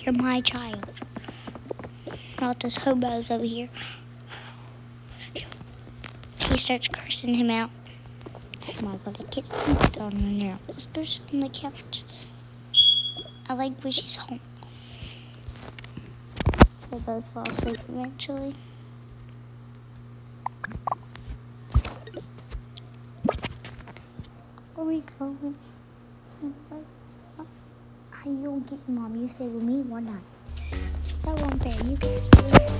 You're my child. Not those hobos over here. He starts cursing him out. Oh my god, I get sleep on in there. Let's go sit on the couch. I like when she's home. They both fall asleep eventually. Where are we going? You get mom? You stay with me one night. So unfair. You can't stay with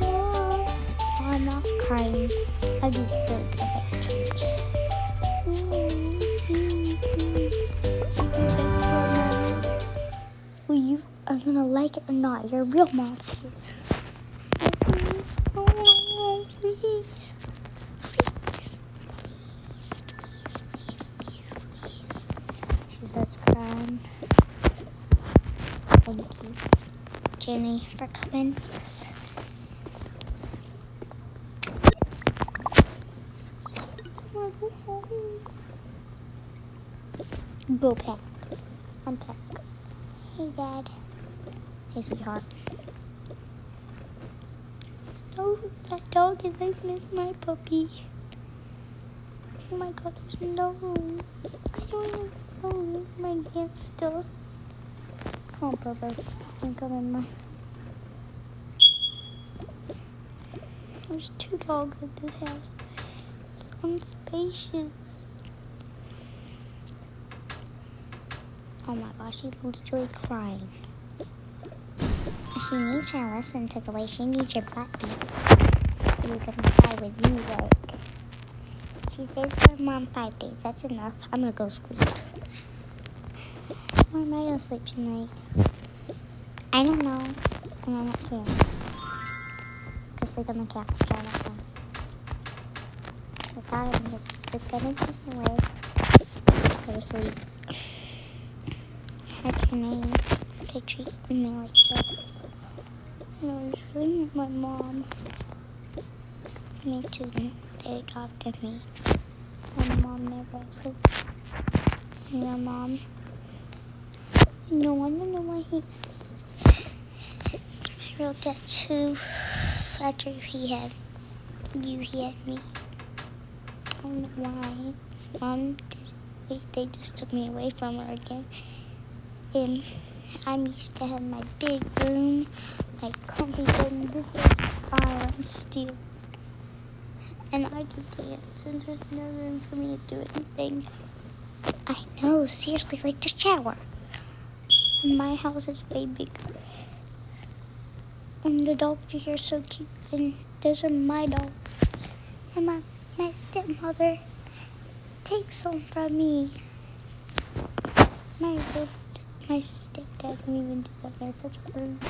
mom. I'm not crying. I Will you are gonna like it or not? You're a real monster. Jenny, for coming. Go pack. Unpack. Hey, Dad. Hey, sweetheart. Oh, that dog is like my puppy. Oh my god, there's no room. I don't even know my aunt still. Come on, Bubba. I'm coming, my. There's two dogs at this house. It's unspacious. Oh my gosh, she's literally crying. She needs her lesson took away. She needs your butt beat. You're gonna cry with you, like. She stayed with her mom five days. That's enough. I'm gonna go sleep. Where am I gonna sleep tonight? I don't know, and I don't care. Go sleep on the couch. I don't know. I thought I'm gonna get away. Go to sleep. How can I they treat me like that? And I was with my mom. Me too. They adopted me. My mom never slept. My mom. No, I don't know why he's my real dad too. After he had you, he had me. I don't know why. Mom just they, just took me away from her again. And I'm used to have my big room, my comfy and this place is iron steel. And I do dance, and there's no room for me to do anything. I know, seriously, like just shower. My house is way bigger. And the dogs are here so cute, and those are my dogs. And my, my stepmother takes them from me. My my stepdad didn't even do that. That's such rude.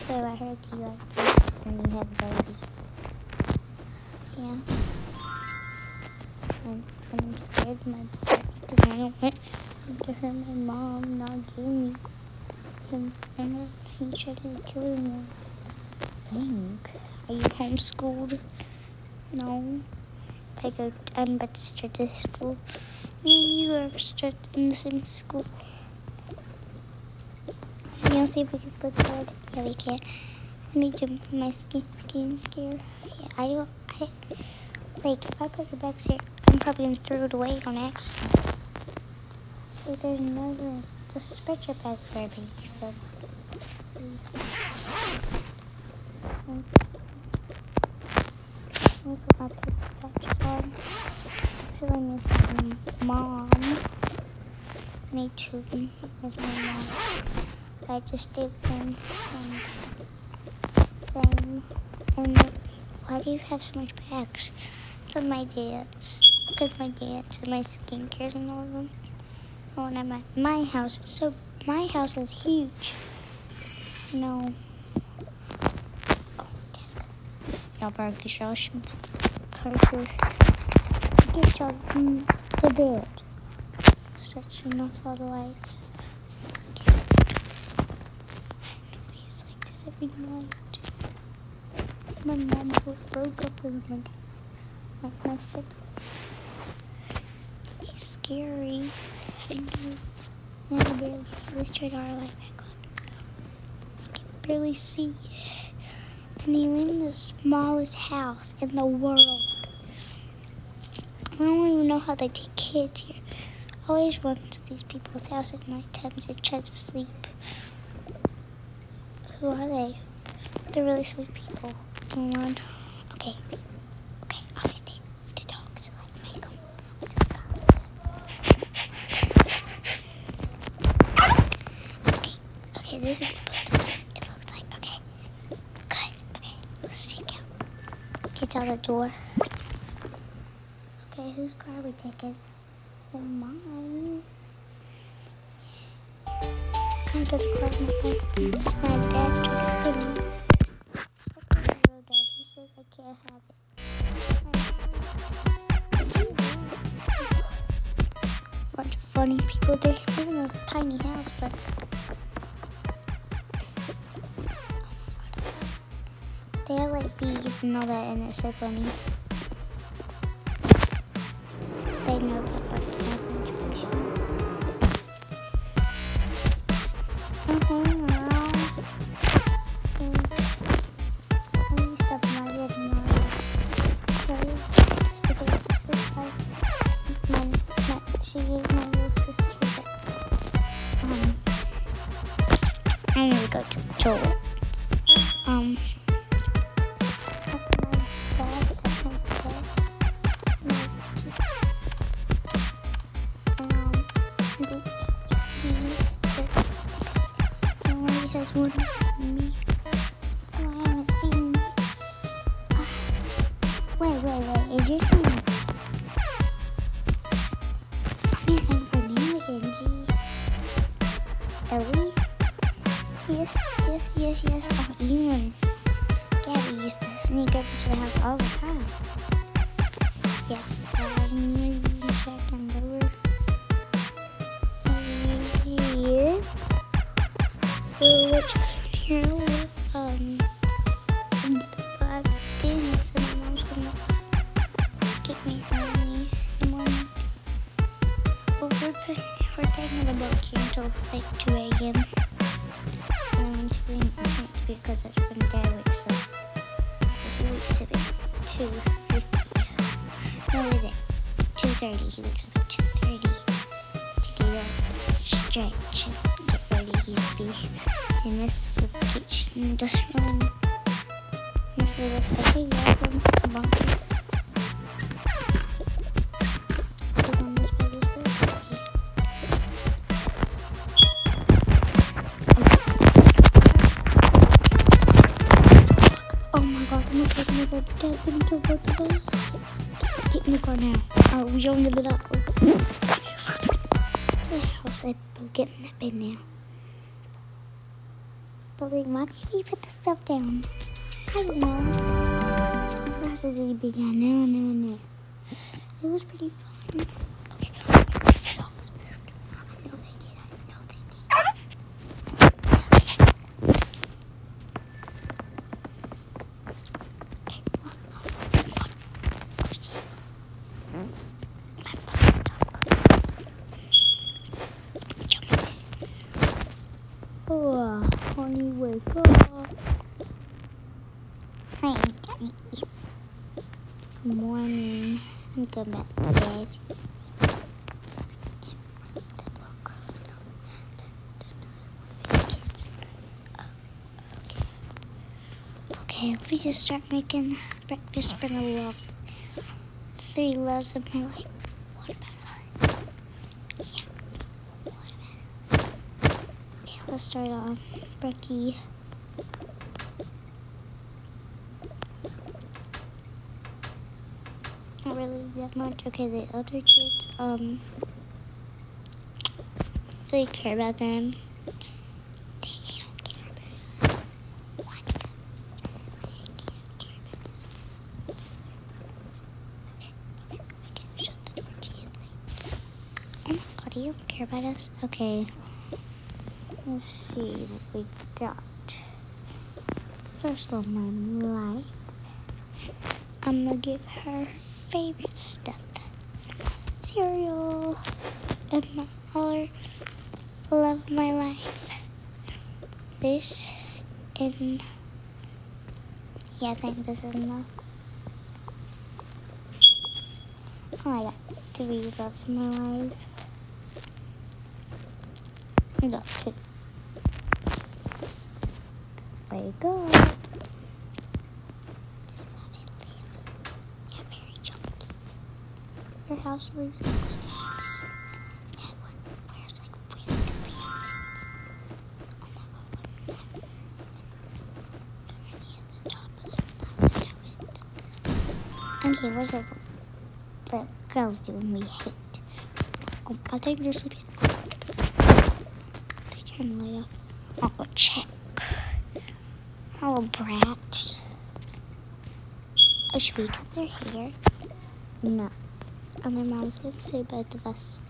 So I heard you like this and you have babies. Yeah. And, and I'm scared my dad because I don't want to hurt my mom not give me him. And he tried to kill him once. Dang. Are you homeschooled? No. I go. I'm about to start this school. Me and you are starting in the same school. You want to see if we can split the bed? Yeah, we can. Let me do my skin, skin care. Yeah, I don't. I like if I put your bags here, I'm probably gonna throw it away on accident. Like, there's no room. Just spread your bags for bags on. Actually, miss my mom. Me too. Miss my mom. I just did same. Same. And why do you have so much bags? Because my dance. Because my dance and my skincare and all of them. Oh, and I'm at my house. So my house is huge. You know. Oh, Y'all broke the shelf. Culture get y'all to bed. Switching off all the lights. He's like this every night. My mom broke up with my, my, my. He's scary. I know. I barely see. Let's turn our light back on. I can barely see. And he lived in the smallest house in the world. I don't even know how they take kids here. I always run to these people's house at night times and try to sleep. Who are they? They're really sweet people. One. Okay. Okay, obviously the dogs like make them with the scars. Okay. Okay, this is what to. It looks like okay. Good. Okay. Let's sneak out. Get out the door. Okay, whose car are we taking? Oh mine. Can I get car? My dad took it. Real dad. He said I can't have it. Bunch of funny people. They live in a tiny house, but. They have like bees and all that, and it's so funny. They know that, but it has an introduction. Mhm, around. And I used to have my red nose. Because okay, this is my, my she is my little sister um I'm gonna go to the toilet. Um Yes, yes, yes, yes. You and Gabby used to sneak up into the house all the time. Yeah, um, maybe check and they were here. So what you here? Um, five things, and my mom's gonna get me early in the morning. But we're, put- we're taking the here until like 2 a.m. And 2 I think it's because it's day week, so he wakes up at 2.50. No, wait, 2.30. He up at 2.30 to get up, stretch, get ready, he's be. And Miss would teach, and doesn't really with us. Okay, yeah, Kill both of us. Get, get in the car now. Uh, we the bed up. The house, I get in that bed now. But like, why did he put the stuff down? I don't know. What did he begin? No, no, no. It was pretty fun. Okay, socks moved. I know they did. I know they did. Okay, walk, walk, walk. Oh, shit. My butt's stuck. Jump in. Oh, honey, wake up. Hi, Daddy. Good morning. I'm going back to bed. Okay, let me just start making breakfast for the love. Three loves of my life. What about her? Yeah. What about her? Okay, let's start off. Becky. Really that much. Okay, the other kids, um, really care about them. Oh god, you care about us? Okay. Let's see what we got. First of all, my life. I'm gonna give her favorite stuff. Cereal and my other love my life. This and yeah, I think this is enough. Oh, I got three loves of my life. I got two. There you go. This is how they live. Yeah, very chunky. Your house lives like eggs. Dad one wears like weird goofy. Oh my god. Underneath the top of the. Okay, what's this? The girls do when we hate. Um, I think they're sleeping. They can lay. I'll go check. Hello, brat. Oh, should we cut their hair? No. And their moms didn't say both of us.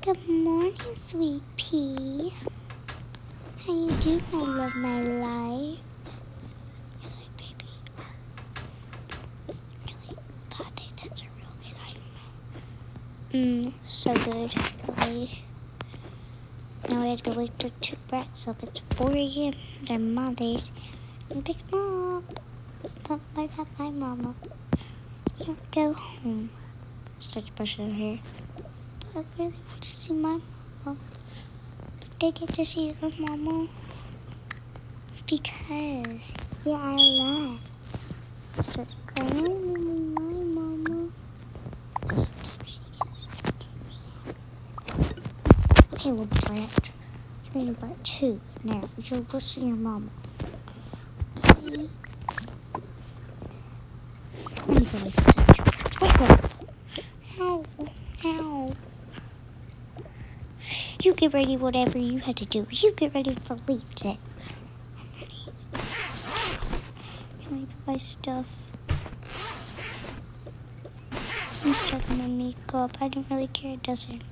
Good morning, sweet pea. How you doing, my love, my life? Baby. Really, God, I that's a real good. Mmm, so good. Really. Now we have to wake the two brats up. It's 4 a.m. Their mothers and pick them up. But I got my mama. We'll go home. Start brushing her hair. But I really want to see my mama. They get to see her mama. Because, yeah, I love. Start crying. My mama. Okay, little brat. You're in about two now. Go see your mama. Okay. Let me go away from that. Oh, Ow. Ow. You get ready, whatever you had to do. You get ready for leave today. My stuff? I'm starting my makeup. I don't really care. It doesn't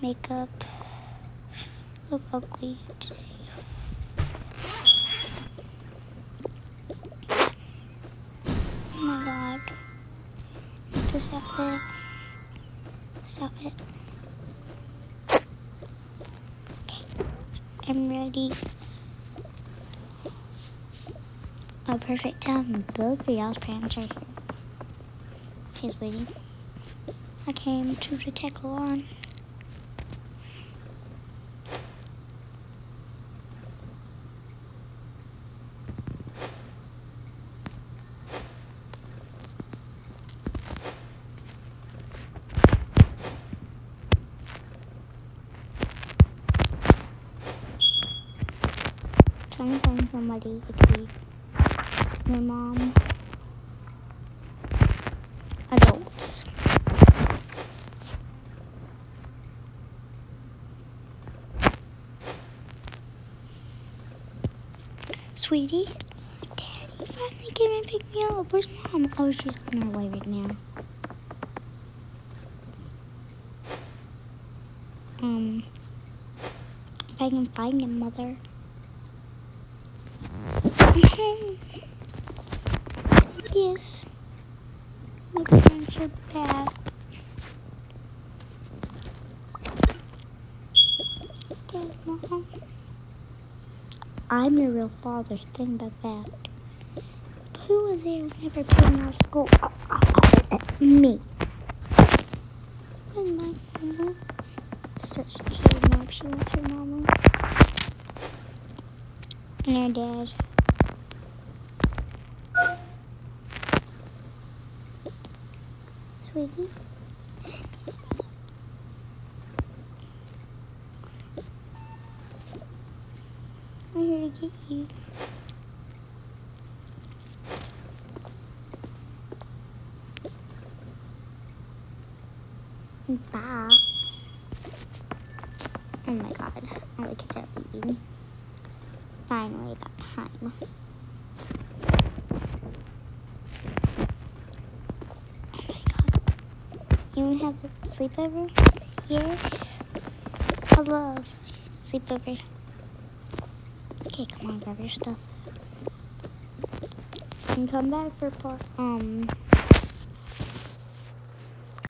makeup look ugly today. Oh my god. This outfit. This outfit. I'm ready. A perfect time. Both the y'all's parents are here. He's waiting. I came to the tech alarm. Trying to find somebody. It could be my mom. Adults. Sweetie, Dad, you finally came and picked me up. Where's mom? Oh, she's on her way right now. Um, if I can find him, mother. Yes. My parents are back. Dad, Mom. I'm your real father. Think about that. Who was there never in our school? Uh, uh, uh, me. And my mama starts killing up. She wants her mama. And her dad. Sweetie. I'm here to get you. Bye. Oh my god, all the kids are leaving. Finally, about time. Oh my god. You want to have a sleepover? Yes. I love sleepover. Okay, come on, grab your stuff. And come back for part, um,